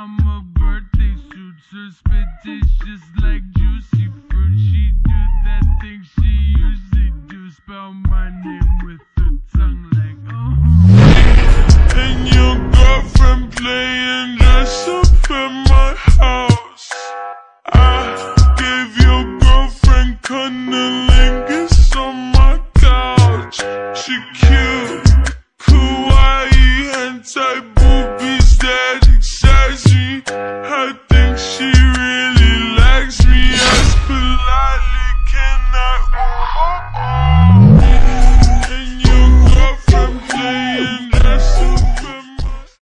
mama birthday suits her spititious like juicy fruit. She do that thing she usually do, spell my name with her tongue like oh. And your girlfriend playing dress up in my house. I gave your girlfriend cunnilingus on my couch. She cute, kawaii, and type. shoes.